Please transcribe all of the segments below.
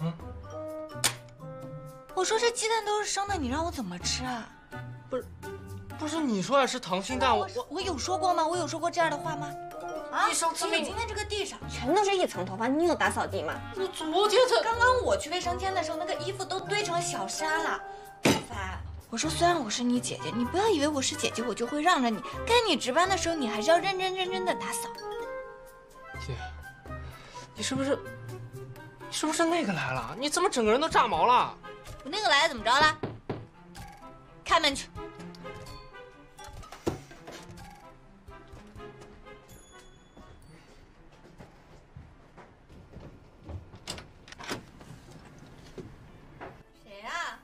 嗯，我说这鸡蛋都是生的，你让我怎么吃啊？不是不是你说爱吃溏心蛋，我我我有说过吗？我有说过这样的话吗？啊！你上次你今天这个地上全都是一层头发，你有打扫地吗？我昨天才刚刚我去卫生间的时候，那个衣服都堆成小山了。孟凡，我说虽然我是你姐姐，你不要以为我是姐姐我就会让着你，该你值班的时候你还是要认认真真的打扫。姐，你是不是你是不是那个来了？你怎么整个人都炸毛了？我那个来了怎么着了？开门去。谁呀？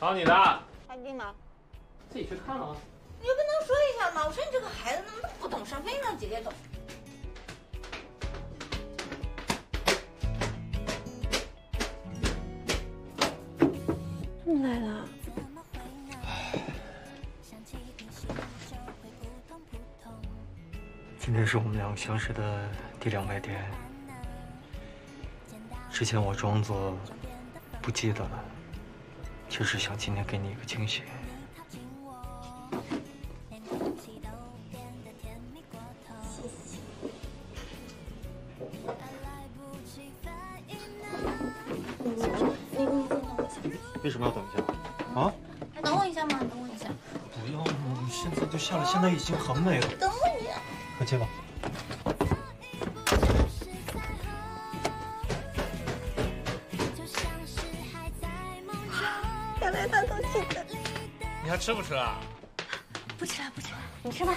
找你的，快递吗？自己去看啊。今天是我们两个相识的第两百天。之前我装作不记得了，就是想今天给你一个惊喜。为什么要等一下？啊？等我一下嘛，等我一下。不要嘛，现在就下来，现在已经很美了。等我。快去吧。原来他都记得。你还吃不吃啊？不吃了，不吃了。你吃吧。